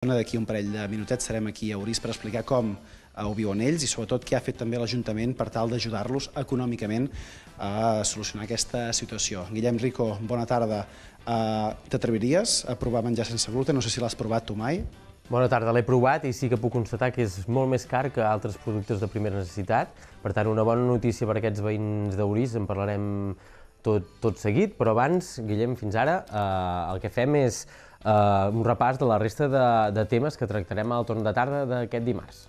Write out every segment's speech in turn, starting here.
D'aquí un parell de minutets serem aquí a Orís per explicar com eh, ho viuen ells i sobretot què ha fet també l'Ajuntament per tal d'ajudar-los econòmicament a solucionar aquesta situació. Guillem Rico, bona tarda. Uh, T'atreviries a provar menjar sense gluten? No sé si l'has provat tu mai. Bona tarda, l'he provat i sí que puc constatar que és molt més car que altres productes de primera necessitat. Per tant, una bona notícia per aquests veïns d'Orís, en parlarem tot, tot seguit, però abans, Guillem, fins ara, eh, el que fem és eh, un repàs de la resta de, de temes que tractarem al torn de tarda d'aquest dimarts.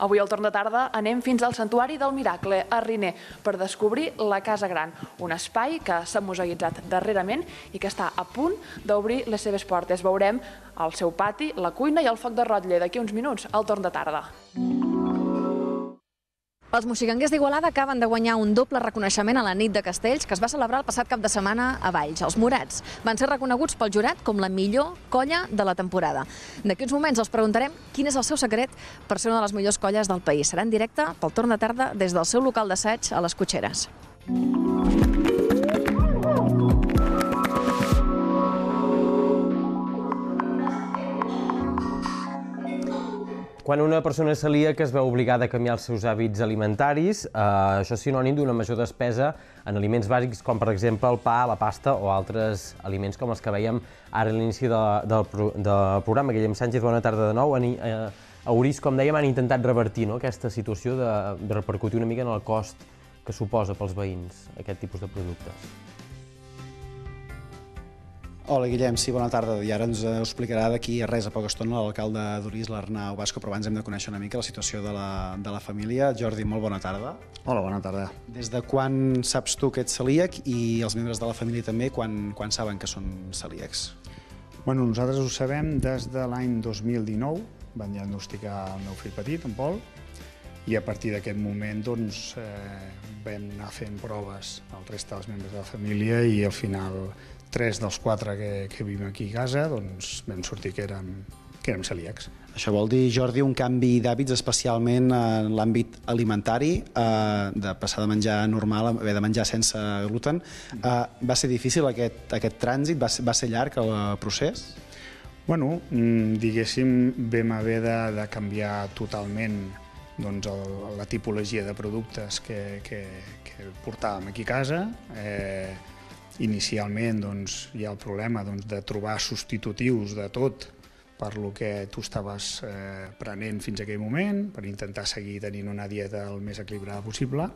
Avui al torn de tarda anem fins al Santuari del Miracle, a Riner, per descobrir la Casa Gran, un espai que s'ha museïtzat darrerament i que està a punt d'obrir les seves portes. Veurem el seu pati, la cuina i el foc de rotlle d'aquí uns minuts al torn de tarda. Els moxiganguers d'Igualada acaben de guanyar un doble reconeixement a la nit de Castells que es va celebrar el passat cap de setmana a Valls. Els Morats van ser reconeguts pel jurat com la millor colla de la temporada. D'aquí uns moments els preguntarem quin és el seu secret per ser una de les millors colles del país. Serà en directe pel torn de tarda des del seu local d'assaig a les Cotxeres. Quan una persona celíaca es veu obligada a canviar els seus hàbits alimentaris, eh, això és sinònim d'una major despesa en aliments bàsics com per exemple el pa, la pasta o altres aliments com els que veiem ara a l'inici de, del, del programa. Guillem Sánchez, bona tarda de nou. A, a Orís, com dèiem, han intentat revertir no, aquesta situació de, de repercutir una mica en el cost que suposa pels veïns aquest tipus de productes. Hola Guillem, sí, bona tarda. I ara ens explicarà d'aquí a res a poca estona l'alcalde d'Orís, l'Arnau Basco, però abans hem de conèixer una mica la situació de la, de la família. Jordi, molt bona tarda. Hola, bona tarda. Des de quan saps tu que ets celíac i els membres de la família també, quan, quan saben que són celíacs? Bueno, nosaltres ho sabem des de l'any 2019, van diagnosticar el meu fill petit, en Pol, i a partir d'aquest moment doncs, eh, vam anar fent proves al resta dels membres de la família i al final tres dels quatre que, que vivim aquí a casa doncs, vam sortir que érem, que érem celíacs. Això vol dir, Jordi, un canvi d'hàbits especialment en l'àmbit alimentari, eh, de passar de menjar normal a haver de menjar sense gluten. Eh, va ser difícil aquest, aquest trànsit? Va ser, va ser llarg el procés? Bueno, mm, diguéssim, vam haver de, de canviar totalment doncs, el, la tipologia de productes que, que, que portàvem aquí a casa. Eh, inicialment doncs, hi ha el problema doncs, de trobar substitutius de tot per lo que tu estaves eh, prenent fins a aquell moment, per intentar seguir tenint una dieta el més equilibrada possible,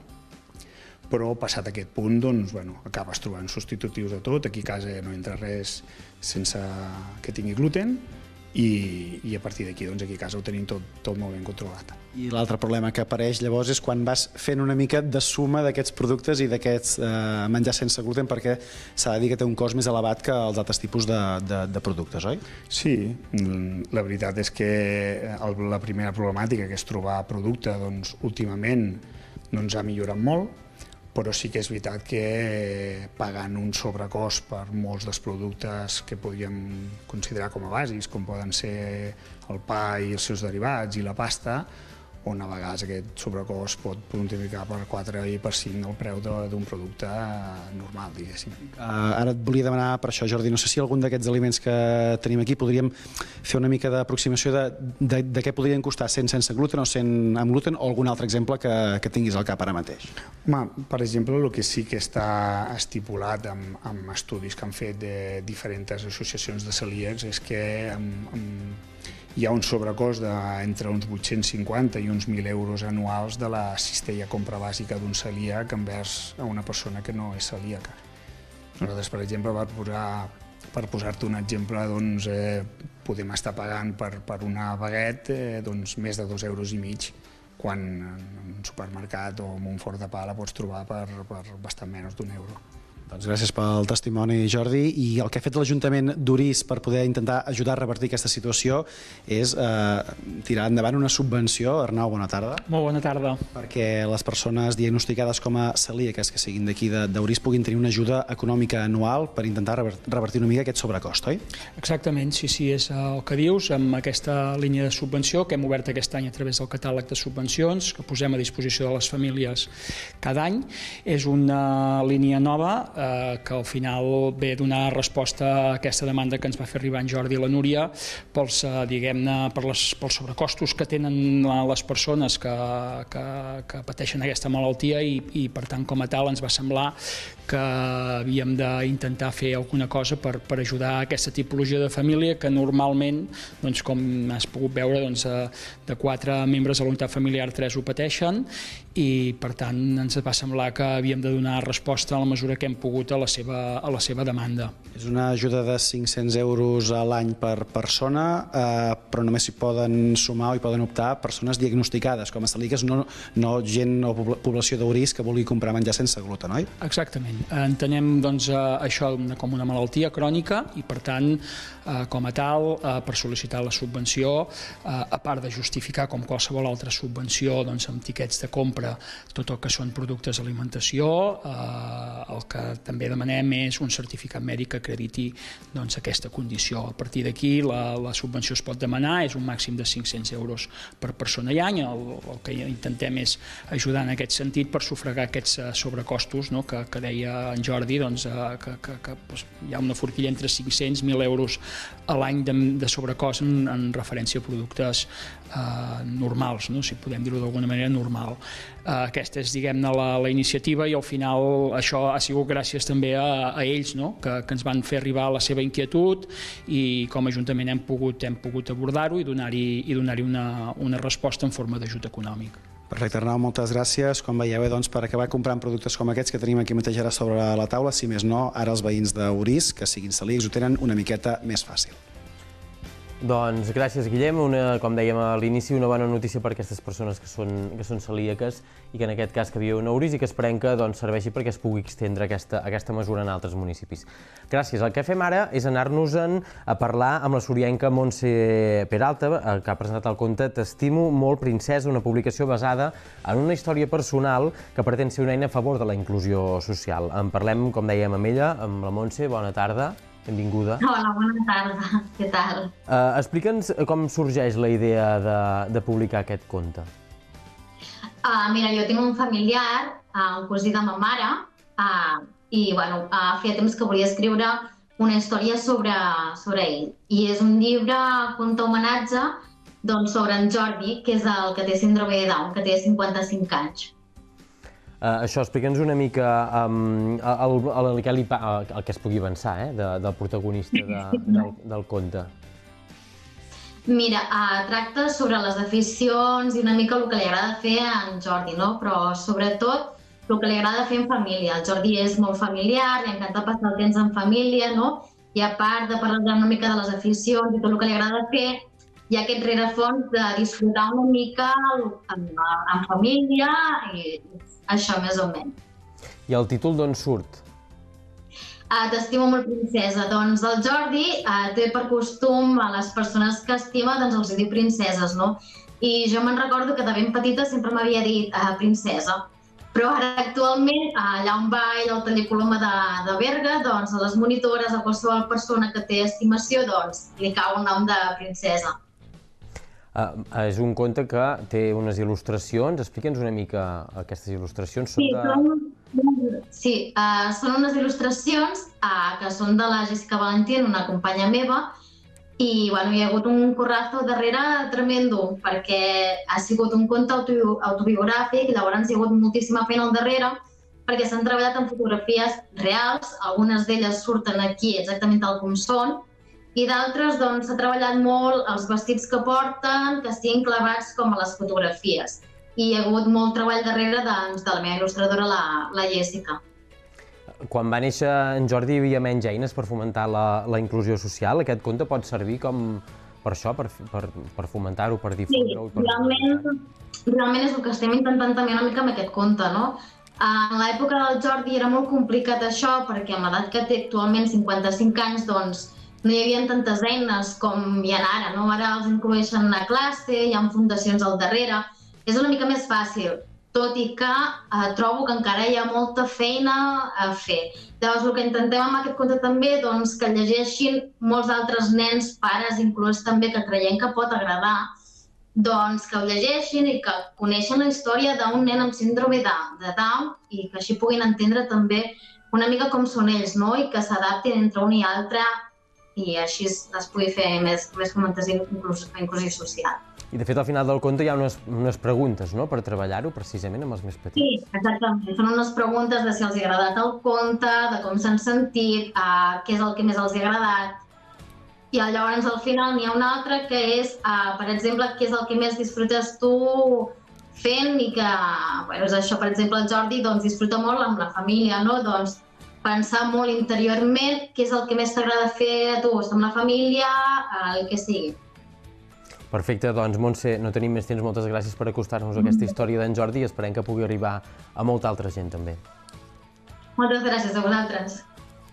però passat aquest punt doncs, bueno, acabes trobant substitutius de tot, aquí a casa no entra res sense que tingui gluten, i, i a partir d'aquí doncs, aquí a casa ho tenim tot, tot molt ben controlat. I l'altre problema que apareix llavors és quan vas fent una mica de suma d'aquests productes i d'aquests eh, menjar sense gluten perquè s'ha de dir que té un cost més elevat que els altres tipus de, de, de productes, oi? Sí, la veritat és que el, la primera problemàtica que és trobar producte doncs, últimament doncs, ha millorat molt, però sí que és veritat que pagant un sobrecost per molts dels productes que podríem considerar com a bàsics, com poden ser el pa i els seus derivats i la pasta, on a vegades aquest sobrecost pot multiplicar per 4 i per 5 el preu d'un producte normal, diguéssim. Uh, ara et volia demanar per això, Jordi, no sé si algun d'aquests aliments que tenim aquí podríem fer una mica d'aproximació de, de, de què podrien costar, sent sense gluten o sent amb gluten, o algun altre exemple que, que tinguis al cap ara mateix. Home, per exemple, el que sí que està estipulat amb, amb estudis que han fet de diferents associacions de celíacs és que amb, amb hi ha un sobrecost d'entre uns 850 i uns 1.000 euros anuals de la cistella compra bàsica d'un celíac envers a una persona que no és celíaca. Nosaltres, per exemple, per posar per posar-te un exemple, doncs, eh, podem estar pagant per, per una baguet eh, doncs, més de dos euros i mig, quan en un supermercat o en un fort de pa la pots trobar per, per bastant menys d'un euro. Doncs gràcies pel testimoni, Jordi. I el que ha fet l'Ajuntament d'Urís per poder intentar ajudar a revertir aquesta situació és eh, tirar endavant una subvenció. Arnau, bona tarda. Molt bona tarda. Perquè les persones diagnosticades com a celíaques que siguin d'aquí d'Urís puguin tenir una ajuda econòmica anual per intentar revertir una mica aquest sobrecost, oi? Exactament, sí, sí, és el que dius, amb aquesta línia de subvenció que hem obert aquest any a través del catàleg de subvencions que posem a disposició de les famílies cada any. És una línia nova eh, que al final ve donar resposta a aquesta demanda que ens va fer arribar en Jordi i la Núria pels, eh, diguem-ne, per les, pels sobrecostos que tenen les persones que, que, que pateixen aquesta malaltia i, i per tant com a tal ens va semblar que havíem d'intentar fer alguna cosa per, per ajudar a aquesta tipologia de família que normalment, doncs, com has pogut veure, doncs, de quatre membres de l'unitat familiar, tres ho pateixen i per tant ens va semblar que havíem de donar resposta a la mesura que hem pogut a la seva, a la seva demanda. És una ajuda de 500 euros a l'any per persona, eh, però només s'hi poden sumar o hi poden optar persones diagnosticades com a celíaques, no, no gent o població d'Urís que vulgui comprar menjar sense gluten, oi? Exactament. Entenem doncs, eh, això com una malaltia crònica i per tant eh, com a tal eh, per sol·licitar la subvenció, eh, a part de justificar com qualsevol altra subvenció doncs, amb tiquets de compra tot el que són productes d'alimentació. Eh, el que també demanem és un certificat mèdic que acrediti doncs, aquesta condició. A partir d'aquí la, la subvenció es pot demanar, és un màxim de 500 euros per persona i any. El, el que intentem és ajudar en aquest sentit per sufragar aquests eh, sobrecostos no? que, que deia en Jordi, doncs, eh, que, que, que doncs, hi ha una forquilla entre 500 i 1.000 euros a l'any de, de sobrecost en, en referència a productes eh, normals, no? si podem dir-ho d'alguna manera, normal. Eh, aquesta és, diguem-ne, la, la iniciativa i al final això ha sigut gràcies també a, a ells, no? que, que ens van fer arribar la seva inquietud i com a Ajuntament hem pogut, hem pogut abordar-ho i donar-hi i donar una, una resposta en forma d'ajut econòmic. Perfecte, Arnau, moltes gràcies. Com veieu, eh, doncs, per acabar comprant productes com aquests que tenim aquí mateix ara sobre la taula, si més no, ara els veïns d'Urís, que siguin celíacs, ho tenen una miqueta més fàcil. Doncs gràcies, Guillem. Una, com dèiem a l'inici, una bona notícia per a aquestes persones que són, que són celíaques i que en aquest cas que viuen a Neuris i que esperem que doncs, serveixi perquè es pugui extendre aquesta, aquesta mesura en altres municipis. Gràcies. El que fem ara és anar-nos-en a parlar amb la sorienca Montse Peralta, eh, que ha presentat el conte T'estimo molt, princesa, una publicació basada en una història personal que pretén ser una eina a favor de la inclusió social. En parlem, com dèiem, amb ella, amb la Montse. Bona tarda. Benvinguda. Hola, bona tarda. Què tal? Uh, Explica'ns com sorgeix la idea de, de publicar aquest conte. Uh, mira, jo tinc un familiar, uh, un cosí de ma mare, uh, i bueno, uh, feia temps que volia escriure una història sobre, sobre ell. I és un llibre, conte homenatge, doncs, sobre en Jordi, que és el que té síndrome de Down, que té 55 anys. Uh, això, explica'ns una mica um, el, el, el, el, el que es pugui avançar eh, de, del protagonista de, del, del conte. Mira, uh, tracta sobre les aficions i una mica el que li agrada fer a en Jordi, no? però sobretot el que li agrada fer en família. El Jordi és molt familiar, li encanta passar el temps en família, no? i a part de parlar una mica de les aficions i tot el que li agrada fer, hi ha aquest rerefons de disfrutar una mica en, en família i això més o menys. I el títol d'on surt? Uh, T'estimo molt, princesa. Doncs el Jordi uh, té per costum a les persones que estima doncs els diu princeses, no? I jo me'n recordo que de ben petita sempre m'havia dit uh, princesa. Però ara actualment, allà on va ell al taller Coloma de, de Berga, doncs a les monitores, a qualsevol persona que té estimació, doncs li cau el nom de princesa. Uh, és un conte que té unes il·lustracions. Explica'ns una mica aquestes il·lustracions. Són sí, de... són, sí uh, són unes il·lustracions uh, que són de la Jessica Valentín, una companya meva, i bueno, hi ha hagut un currazo darrere tremendo, perquè ha sigut un conte autobiogràfic, i llavors hi ha hagut moltíssima feina al darrere, perquè s'han treballat en fotografies reals, algunes d'elles surten aquí exactament tal com són, i d'altres doncs s'ha treballat molt els vestits que porten, que estiguin clavats com a les fotografies. I hi ha hagut molt treball darrere doncs, de la meva il·lustradora, la, la Jessica. Quan va néixer en Jordi hi havia menys eines per fomentar la, la inclusió social. Aquest conte pot servir com per això, per, per, per fomentar-ho, per difondre-ho? Sí, realment, realment és el que estem intentant també una mica amb aquest conte, no? En l'època del Jordi era molt complicat això, perquè amb l'edat que té actualment, 55 anys, doncs no hi havia tantes eines com hi ha ara, no? Ara els incloeixen a classe, hi ha fundacions al darrere, és una mica més fàcil, tot i que eh, trobo que encara hi ha molta feina a fer. Llavors, el que intentem amb aquest conte també, doncs, que llegeixin molts altres nens, pares, inclús també, que creiem que pot agradar, doncs que ho llegeixin i que coneixen la història d'un nen amb síndrome de, de Down i que així puguin entendre també una mica com són ells, no? I que s'adaptin entre un i altre i així es pugui fer més, més com inclus, inclusió social. I de fet al final del conte hi ha unes, unes preguntes no? per treballar-ho precisament amb els més petits. Sí, exactament. Són unes preguntes de si els ha agradat el conte, de com s'han sentit, uh, què és el que més els ha agradat. I llavors al final n'hi ha una altra que és, uh, per exemple, què és el que més disfrutes tu fent i que, bueno, és això, per exemple, el Jordi doncs, disfruta molt amb la família, no? Doncs pensar molt interiorment què és el que més t'agrada fer a tu, estar amb la família, el que sigui. Perfecte, doncs Montse, no tenim més temps. Moltes gràcies per acostar-nos a aquesta història d'en Jordi i esperem que pugui arribar a molta altra gent també. Moltes gràcies a vosaltres.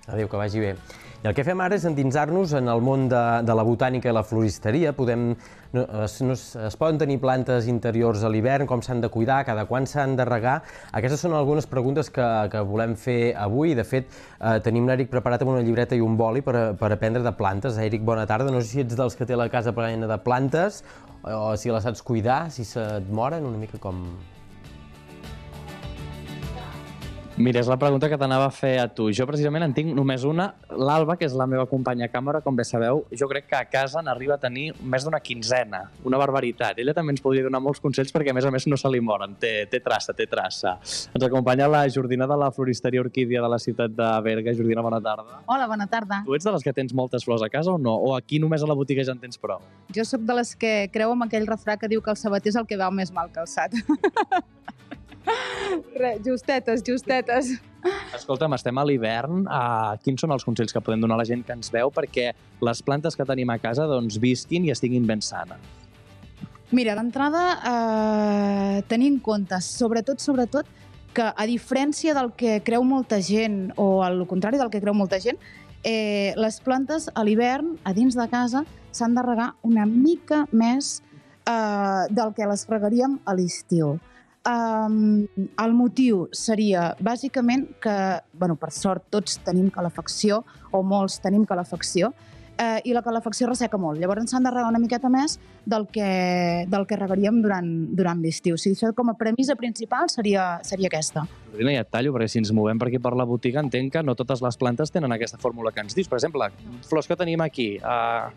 Adéu, que vagi bé. I el que fem ara és endinsar-nos en el món de, de la botànica i la floristeria. Podem, no, es, no, es poden tenir plantes interiors a l'hivern, com s'han de cuidar, cada quan s'han de regar. Aquestes són algunes preguntes que, que volem fer avui. De fet, eh, tenim l'Eric preparat amb una llibreta i un boli per, per aprendre de plantes. Eric, bona tarda. No sé si ets dels que té la casa plena de plantes o si les saps cuidar, si se't moren, una mica com, Mira, és la pregunta que t'anava a fer a tu. Jo precisament en tinc només una. L'Alba, que és la meva companya a càmera, com bé sabeu, jo crec que a casa n'arriba a tenir més d'una quinzena. Una barbaritat. Ella també ens podria donar molts consells perquè, a més a més, no se li moren. Té, té traça, té traça. Ens acompanya la Jordina de la Floristeria Orquídia de la ciutat de Berga. Jordina, bona tarda. Hola, bona tarda. Tu ets de les que tens moltes flors a casa o no? O aquí només a la botiga ja en tens prou? Jo sóc de les que creu en aquell refrà que diu que el sabater és el que veu més mal calçat. Re, justetes, justetes. Escolta'm, estem a l'hivern. Uh, quins són els consells que podem donar a la gent que ens veu perquè les plantes que tenim a casa doncs, visquin i estiguin ben sanes? Mira, d'entrada, eh, tenir en compte, sobretot, sobretot, que a diferència del que creu molta gent, o al contrari del que creu molta gent, eh, les plantes a l'hivern, a dins de casa, s'han de regar una mica més eh, del que les regaríem a l'estiu. Um, el motiu seria bàsicament que, bueno, per sort, tots tenim calefacció, o molts tenim calefacció, eh, i la calefacció resseca molt. Llavors s'han de regar una miqueta més del que, del que regaríem durant, durant l'estiu. O sigui, això com a premissa principal seria, seria aquesta. Rina, ja et tallo, perquè si ens movem per aquí per la botiga entenc que no totes les plantes tenen aquesta fórmula que ens dius. Per exemple, flors que tenim aquí. Uh...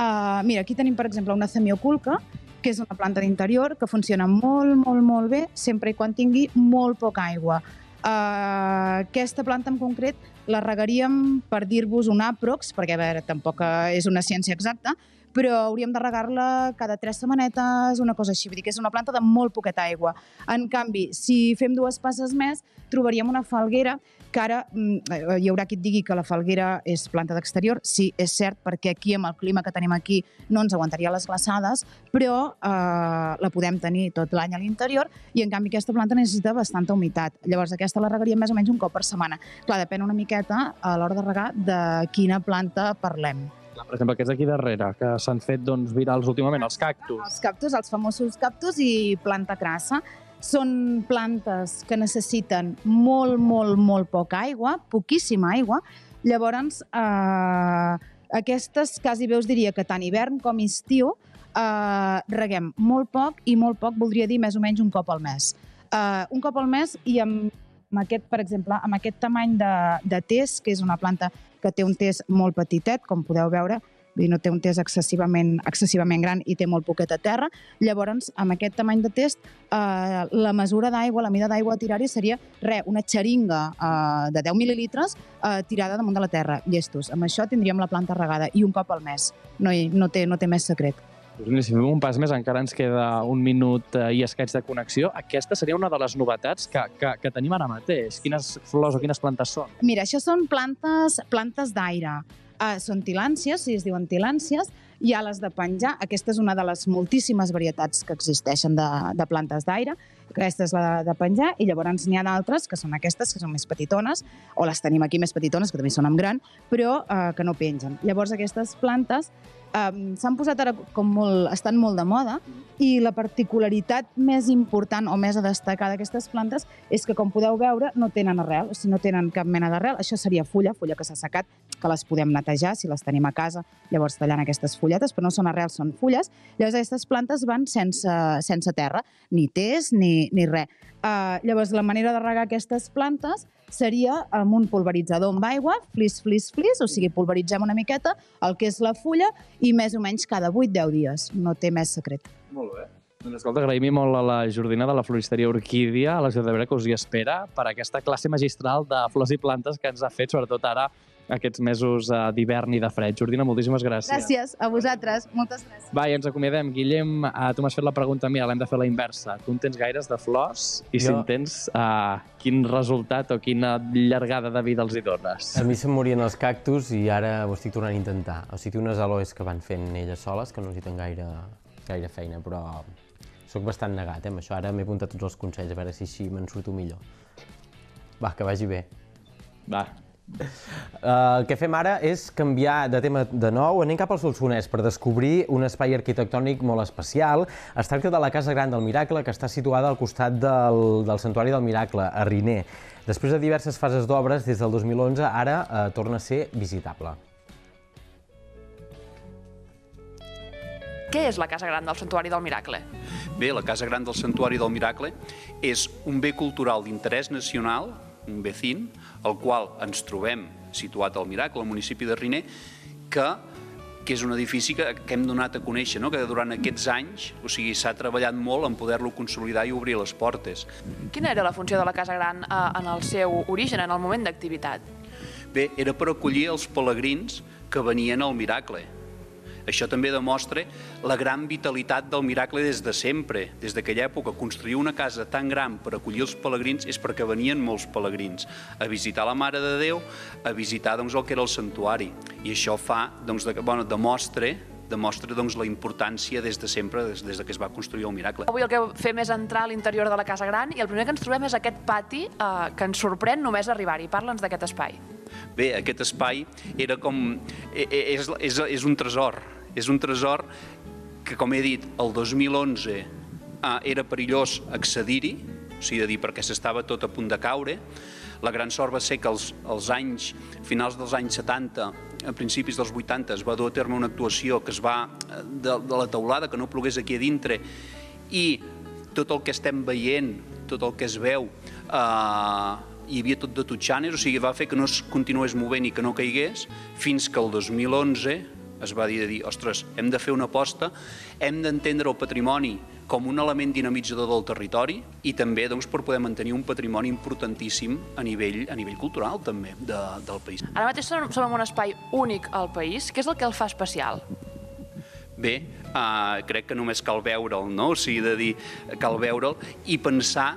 Uh, mira, aquí tenim, per exemple, una semioculca, que és una planta d'interior que funciona molt, molt, molt bé, sempre i quan tingui molt poca aigua. Uh, aquesta planta en concret la regaríem per dir-vos un aprox, perquè a veure, tampoc és una ciència exacta, però hauríem de regar-la cada tres setmanetes, una cosa així. Vull dir que és una planta de molt poqueta aigua. En canvi, si fem dues passes més, trobaríem una falguera que ara mm, eh, hi haurà qui et digui que la falguera és planta d'exterior. Sí, és cert, perquè aquí, amb el clima que tenim aquí, no ens aguantaria les glaçades, però eh, la podem tenir tot l'any a l'interior i, en canvi, aquesta planta necessita bastanta humitat. Llavors, aquesta la regaríem més o menys un cop per setmana. Clar, depèn una miqueta a l'hora de regar de quina planta parlem. Per exemple, aquests d'aquí darrere, que s'han fet doncs, virals últimament, els cactus. Els cactus, els famosos cactus i planta crassa. Són plantes que necessiten molt, molt, molt poca aigua, poquíssima aigua. Llavors, eh, aquestes quasi bé us diria que tant hivern com estiu eh, reguem molt poc i molt poc voldria dir més o menys un cop al mes. Eh, un cop al mes i amb, amb aquest, per exemple, amb aquest tamany de, de test, que és una planta que té un test molt petitet, com podeu veure, dir, no té un test excessivament, excessivament gran i té molt poqueta terra. Llavors, amb aquest tamany de test, eh, la mesura d'aigua, la mida d'aigua a tirar-hi seria re, una xeringa eh, de 10 mil·lilitres eh, tirada damunt de la terra. Llestos. Amb això tindríem la planta regada i un cop al mes. No, hi, no, té, no té més secret. Doncs si fem un pas més, encara ens queda un minut eh, i escaig de connexió. Aquesta seria una de les novetats que, que, que tenim ara mateix. Quines flors o quines plantes són? Mira, això són plantes, plantes d'aire. Uh, són tilàncies, si es diuen tilàncies, hi ha les de penjar. Aquesta és una de les moltíssimes varietats que existeixen de, de plantes d'aire. Aquesta és la de penjar i llavors n'hi ha d'altres que són aquestes, que són més petitones, o les tenim aquí més petitones, que també són amb gran, però uh, que no pengen. Llavors aquestes plantes s'han posat ara com molt, estan molt de moda i la particularitat més important o més a destacar d'aquestes plantes és que, com podeu veure, no tenen arrel, o sigui, no tenen cap mena d'arrel. Això seria fulla, fulla que s'ha secat, que les podem netejar si les tenim a casa, llavors tallant aquestes fulletes, però no són arrels, són fulles. Llavors aquestes plantes van sense, sense terra, ni test ni, ni res. Uh, llavors la manera de regar aquestes plantes seria amb un pulveritzador amb aigua, flis, flis, flis, o sigui, pulveritzem una miqueta el que és la fulla i més o menys cada 8-10 dies. No té més secret. Molt bé. Doncs escolta, agraïm molt a la Jordina de la floristeria Orquídia, a la ciutat de Brera, que us hi espera, per aquesta classe magistral de flors i plantes que ens ha fet, sobretot ara, aquests mesos uh, d'hivern i de fred. Jordina, moltíssimes gràcies. Gràcies a vosaltres. Moltes gràcies. Va, i ens acomiadem. Guillem, uh, tu m'has fet la pregunta a mi, l'hem de fer la inversa. Tu en tens gaires de flors? I jo... si en tens, uh, quin resultat o quina llargada de vida els hi dones? A mi se'm morien els cactus i ara ho estic tornant a intentar. O sigui, unes aloes que van fent elles soles, que no necessiten gaire, gaire feina, però sóc bastant negat, eh, amb això. Ara m'he apuntat tots els consells, a veure si així me'n surto millor. Va, que vagi bé. Va, Uh, el que fem ara és canviar de tema de nou, anem cap al Solsonès per descobrir un espai arquitectònic molt especial. Es tracta de la Casa Gran del Miracle, que està situada al costat del, del Santuari del Miracle, a Riner. Després de diverses fases d'obres, des del 2011, ara uh, torna a ser visitable. Què és la Casa Gran del Santuari del Miracle? Bé, la Casa Gran del Santuari del Miracle és un bé cultural d'interès nacional, un vecín, el qual ens trobem situat al Miracle, al municipi de Riner, que que és un edifici que, que hem donat a conèixer, no? que durant aquests anys o sigui, s'ha treballat molt en poder-lo consolidar i obrir les portes. Quina era la funció de la Casa Gran eh, en el seu origen, en el moment d'activitat? Bé, era per acollir els pelegrins que venien al Miracle. Això també demostra la gran vitalitat del miracle des de sempre, des d'aquella època. Construir una casa tan gran per acollir els pelegrins és perquè venien molts pelegrins a visitar la Mare de Déu, a visitar doncs, el que era el santuari. I això fa, doncs, de, bueno, demostra demostra doncs, la importància des de sempre, des, des de que es va construir el miracle. Avui el que fem és entrar a l'interior de la Casa Gran i el primer que ens trobem és aquest pati eh, que ens sorprèn només arribar-hi. Parla'ns d'aquest espai. Bé, aquest espai era com... E, e, és, és, és un tresor, és un tresor que, com he dit, el 2011 ah, era perillós accedir-hi, o sigui, dir, perquè s'estava tot a punt de caure. La gran sort va ser que els, els anys, finals dels anys 70, a principis dels 80, es va dur a terme una actuació que es va eh, de, de la teulada, que no plogués aquí a dintre, i tot el que estem veient, tot el que es veu, eh, hi havia tot de tutxanes, o sigui, va fer que no es continués movent i que no caigués, fins que el 2011 es va dir, de dir, ostres, hem de fer una aposta, hem d'entendre el patrimoni com un element dinamitzador del territori i també doncs, per poder mantenir un patrimoni importantíssim a nivell, a nivell cultural també de, del país. Ara mateix som, som en un espai únic al país. Què és el que el fa especial? Bé, uh, crec que només cal veure'l, no? O sigui, de dir, cal veure'l i pensar,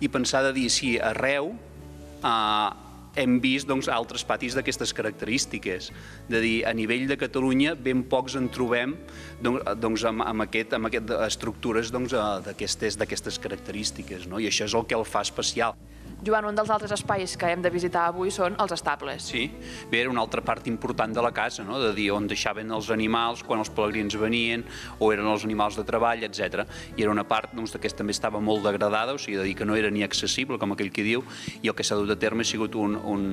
i pensar de dir, si arreu uh, hem vist doncs, altres patis d'aquestes característiques. De dir, a nivell de Catalunya ben pocs en trobem doncs, doncs amb, amb, aquest, amb aquest, estructures doncs, d'aquestes característiques, no? i això és el que el fa especial. Joan, un dels altres espais que hem de visitar avui són els estables. Sí, bé, era una altra part important de la casa, no? de dir on deixaven els animals quan els pelegrins venien, o eren els animals de treball, etc. I era una part doncs, que també estava molt degradada, o sigui, de dir que no era ni accessible, com aquell que diu, i el que s'ha dut a terme ha sigut un, un,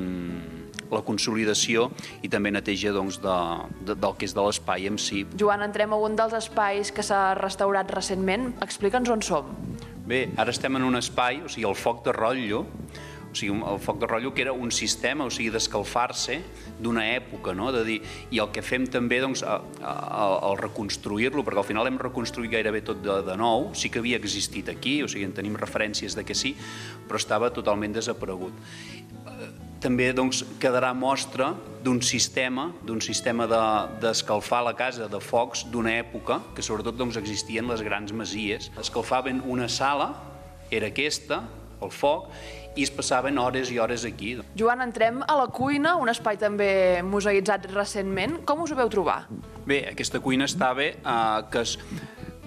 la consolidació i també neteja doncs, de, de, del que és de l'espai en si. Joan, entrem a un dels espais que s'ha restaurat recentment. Explica'ns on som. Bé, ara estem en un espai, o sigui, el foc de rotllo, o sigui, el foc de rotllo que era un sistema, o sigui, d'escalfar-se d'una època, no? de dir, i el que fem també, doncs, al reconstruir-lo, perquè al final hem reconstruït gairebé tot de, de nou, sí que havia existit aquí, o sigui, en tenim referències de que sí, però estava totalment desaparegut també doncs, quedarà mostra d'un sistema, d'un sistema d'escalfar de, la casa de focs d'una època que sobretot doncs, existien les grans masies. Escalfaven una sala, era aquesta, el foc, i es passaven hores i hores aquí. Joan, entrem a la cuina, un espai també museïtzat recentment. Com us ho veu trobar? Bé, aquesta cuina estava eh, que es,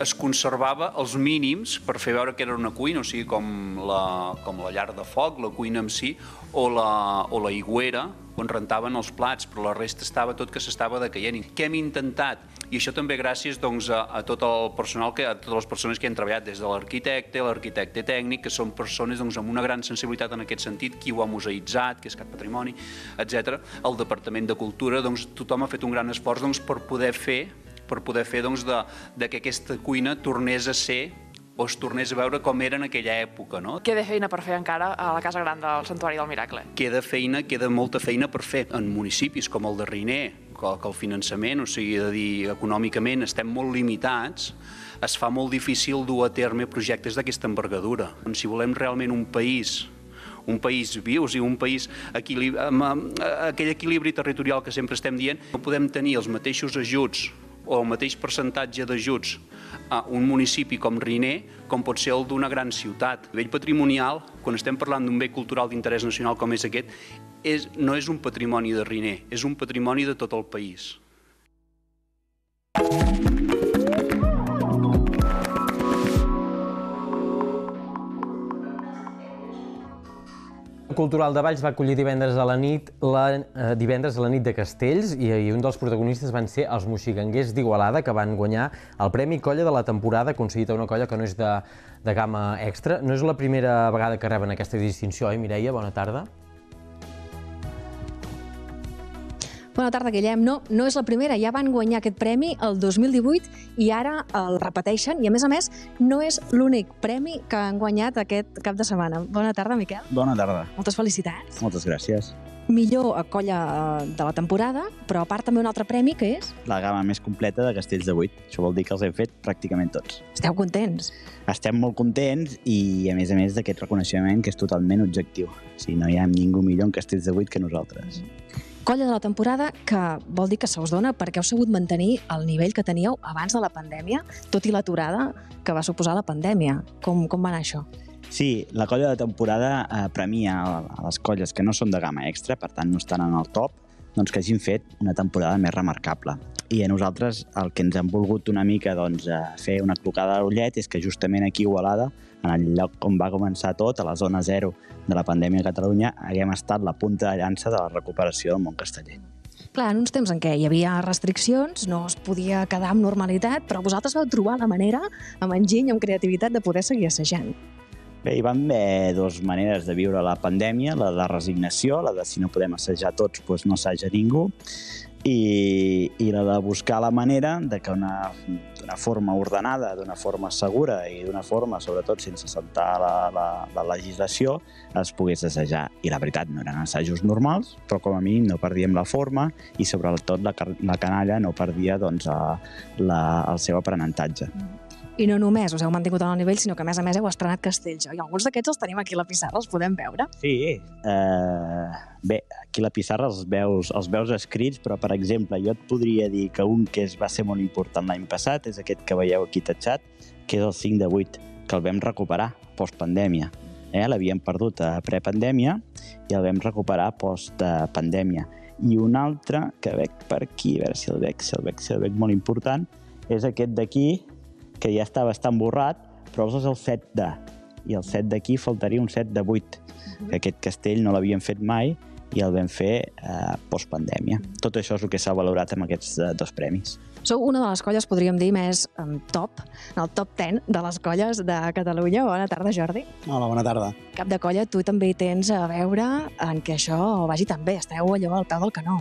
es conservava els mínims per fer veure que era una cuina, o sigui, com la, com la llar de foc, la cuina en si, o la, o la higuera, on rentaven els plats, però la resta estava tot que s'estava decaient. Què hem intentat? I això també gràcies doncs, a, a tot el personal, que, a totes les persones que han treballat, des de l'arquitecte, l'arquitecte tècnic, que són persones doncs, amb una gran sensibilitat en aquest sentit, qui ho ha museïtzat, que és Cap Patrimoni, etc. El Departament de Cultura, doncs, tothom ha fet un gran esforç doncs, per poder fer per poder fer doncs, de, de que aquesta cuina tornés a ser o es tornés a veure com era en aquella època, no? Queda feina per fer encara a la Casa Gran del Santuari del Miracle. Queda feina, queda molta feina per fer en municipis com el de Riner, que, que el finançament, o sigui, de dir, econòmicament estem molt limitats, es fa molt difícil dur a terme projectes d'aquesta envergadura. Si volem realment un país un país viu, o sigui, un país equilib amb, amb aquell equilibri territorial que sempre estem dient, no podem tenir els mateixos ajuts o el mateix percentatge d'ajuts a un municipi com Riner com pot ser el d'una gran ciutat. A nivell patrimonial, quan estem parlant d'un bé cultural d'interès nacional com és aquest, és, no és un patrimoni de Riner, és un patrimoni de tot el país. Cultural de Valls va acollir divendres a la nit la, eh, divendres a la nit de Castells i, i un dels protagonistes van ser els moxiganguers d'Igualada que van guanyar el Premi Colla de la temporada aconseguit a una colla que no és de, de gamma extra. No és la primera vegada que reben aquesta distinció, eh, Mireia? Bona tarda. Bona tarda, Guillem. No, no és la primera, ja van guanyar aquest premi el 2018 i ara el repeteixen i, a més a més, no és l'únic premi que han guanyat aquest cap de setmana. Bona tarda, Miquel. Bona tarda. Moltes felicitats. Moltes gràcies. Millor colla eh, de la temporada, però a part també un altre premi, que és... La gamma més completa de Castells de 8. Això vol dir que els hem fet pràcticament tots. Esteu contents? Estem molt contents i, a més a més, d'aquest reconeixement que és totalment objectiu. O sigui, no hi ha ningú millor en Castells de 8 que nosaltres. Colla de la temporada que vol dir que se us dona perquè heu sabut mantenir el nivell que teníeu abans de la pandèmia, tot i l'aturada que va suposar la pandèmia. Com, com va anar això? Sí, la colla de temporada eh, premia a les colles que no són de gamma extra, per tant no estan en el top, doncs que hagin fet una temporada més remarcable. I a nosaltres el que ens han volgut una mica doncs, fer una clocada a l'ullet és que justament aquí a Igualada, en el lloc on va començar tot, a la zona zero de la pandèmia a Catalunya, haguem estat la punta de llança de la recuperació del món casteller. Clar, en uns temps en què hi havia restriccions, no es podia quedar amb normalitat, però vosaltres vau trobar la manera, amb enginy, amb creativitat, de poder seguir assajant. Bé, hi van haver dues maneres de viure la pandèmia, la de resignació, la de si no podem assajar tots, doncs no assaja ningú, i, i la de buscar la manera de que una, d'una forma ordenada, d'una forma segura i d'una forma, sobretot, sense saltar la, la, la legislació, es pogués assajar. I la veritat, no eren assajos normals, però com a mínim no perdíem la forma i sobretot la, la canalla no perdia doncs, la, el seu aprenentatge. Mm. I no només us heu mantingut en el nivell, sinó que a més a més heu estrenat castells. I alguns d'aquests els tenim aquí a la pissarra, els podem veure? Sí. Uh, bé, aquí a la pissarra els veus, els veus escrits, però, per exemple, jo et podria dir que un que es va ser molt important l'any passat és aquest que veieu aquí tatxat, que és el 5 de 8, que el vam recuperar postpandèmia. Eh? L'havíem perdut a prepandèmia i el vam recuperar postpandèmia. I un altre que veig per aquí, a veure si el veig, si el veig, si el veig molt important, és aquest d'aquí, que ja està bastant borrat, però és el 7 de. I el 7 d'aquí faltaria un 7 de 8, que aquest castell no l'havien fet mai i el vam fer eh, postpandèmia. Tot això és el que s'ha valorat amb aquests eh, dos premis. Sou una de les colles, podríem dir, més um, top, en el top 10 de les colles de Catalunya. Bona tarda, Jordi. Hola, bona tarda. Cap de colla, tu també hi tens a veure en que això vagi tan bé. Esteu allò al peu del canó.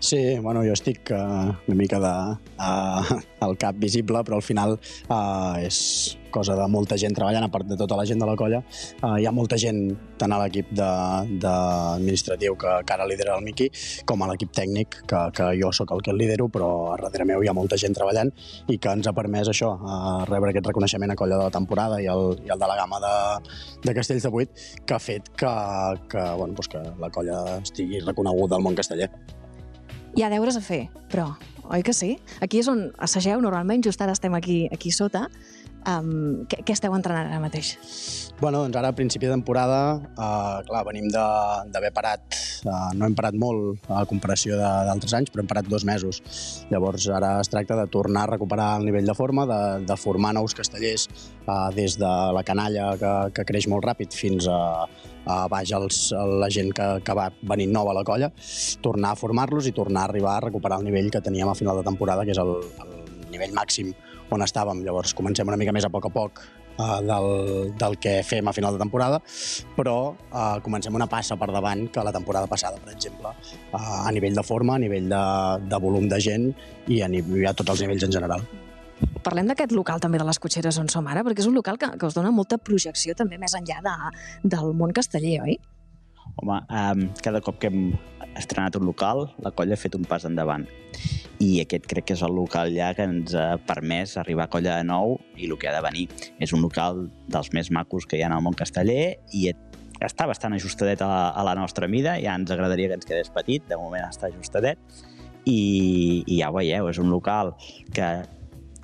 Sí, bueno, jo estic uh, una mica de, uh, al cap visible, però al final uh, és cosa de molta gent treballant, a part de tota la gent de la colla. Uh, hi ha molta gent, tant a l'equip d'administratiu que, que ara lidera el Miqui, com a l'equip tècnic, que, que jo sóc el que el lidero, però a darrere meu hi ha molta gent treballant i que ens ha permès això, uh, rebre aquest reconeixement a colla de la temporada i el, i el de la gamma de, de Castells de Vuit, que ha fet que, que, bueno, doncs que la colla estigui reconeguda al món casteller. Hi ha deures a fer, però, oi que sí? Aquí és on assageu normalment, just ara estem aquí, aquí sota. Um, què, què esteu entrenant ara mateix? Bueno, doncs ara a principi de temporada, uh, clar, venim d'haver parat, uh, no hem parat molt a comparació d'altres anys, però hem parat dos mesos. Llavors ara es tracta de tornar a recuperar el nivell de forma, de, de formar nous castellers uh, des de la canalla que, que creix molt ràpid fins a, a baix els, la gent que, que va venint nova a la colla, tornar a formar-los i tornar a arribar a recuperar el nivell que teníem a final de temporada, que és el, el nivell màxim on estàvem. Llavors comencem una mica més a poc a poc uh, del, del que fem a final de temporada, però uh, comencem una passa per davant que la temporada passada, per exemple, uh, a nivell de forma, a nivell de, de volum de gent i a, nivell, a tots els nivells en general. parlem d'aquest local també de les cotxeres on som ara, perquè és un local que, que us dona molta projecció també més enllà de, del món casteller, oi? Home, um, cada cop que hem estrenat un local, la colla ha fet un pas endavant. I aquest crec que és el local ja que ens ha permès arribar a colla de nou i el que ha de venir. És un local dels més macos que hi ha al món casteller i està bastant ajustadet a la, a la nostra mida, ja ens agradaria que ens quedés petit, de moment està ajustadet, i, i ja ho veieu, és un local que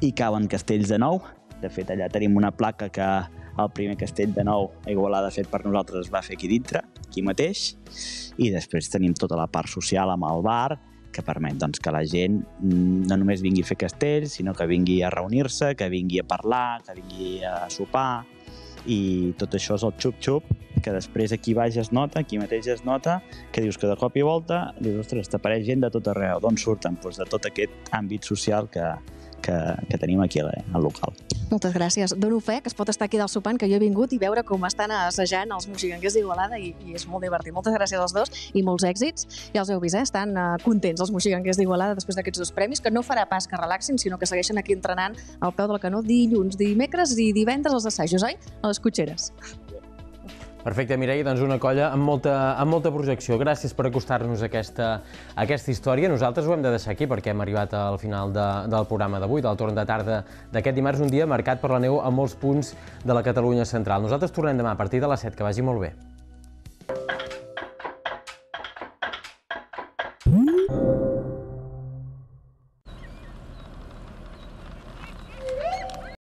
hi cauen castells de nou, de fet allà tenim una placa que el primer castell de nou a Igualada fet per nosaltres es va fer aquí dintre, aquí mateix, i després tenim tota la part social amb el bar, que permet doncs, que la gent no només vingui a fer castells, sinó que vingui a reunir-se, que vingui a parlar, que vingui a sopar, i tot això és el xup-xup, que després aquí baix es nota, aquí mateix es nota, que dius que de cop i volta, dius, ostres, t'apareix gent de tot arreu, d'on surten? Doncs de tot aquest àmbit social que, que, que tenim aquí al, local. Moltes gràcies. Dono fe que es pot estar aquí del sopant, que jo he vingut i veure com estan assajant els moxiganguers d'Igualada i, i és molt divertit. Moltes gràcies als dos i molts èxits. Ja els heu vist, eh? estan uh, contents els moxiganguers d'Igualada després d'aquests dos premis, que no farà pas que relaxin, sinó que segueixen aquí entrenant al peu del canó dilluns, dimecres i divendres els assajos, oi? A les cotxeres. Perfecte, Mireia, doncs una colla amb molta, amb molta projecció. Gràcies per acostar-nos a aquesta, a aquesta història. Nosaltres ho hem de deixar aquí perquè hem arribat al final de, del programa d'avui, del torn de tarda d'aquest dimarts, un dia marcat per la neu a molts punts de la Catalunya central. Nosaltres tornem demà a partir de les 7. Que vagi molt bé.